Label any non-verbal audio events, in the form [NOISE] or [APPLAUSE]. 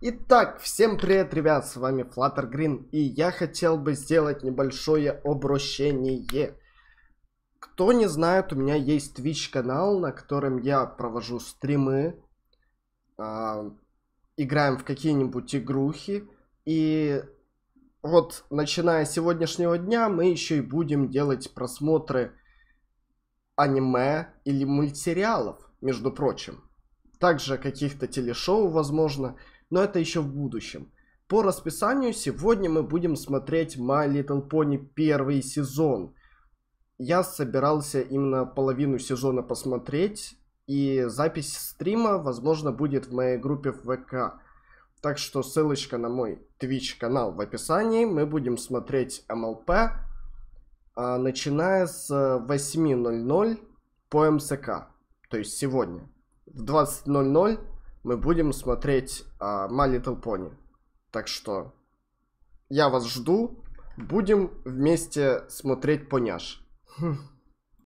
Итак, всем привет, ребят, с вами Flutter Green, и я хотел бы сделать небольшое обращение. Кто не знает, у меня есть Twitch канал, на котором я провожу стримы, э, играем в какие-нибудь игрухи, и вот начиная с сегодняшнего дня мы еще и будем делать просмотры аниме или мультсериалов, между прочим. Также каких-то телешоу, возможно но это еще в будущем. По расписанию сегодня мы будем смотреть My Little Pony первый сезон. Я собирался именно половину сезона посмотреть, и запись стрима, возможно, будет в моей группе в ВК. Так что ссылочка на мой Twitch канал в описании. Мы будем смотреть МЛП, а, начиная с 8.00 по МСК. То есть сегодня. В 20.00 мы будем смотреть uh, My Little Pony. Так что я вас жду. Будем вместе смотреть поняш. [LAUGHS]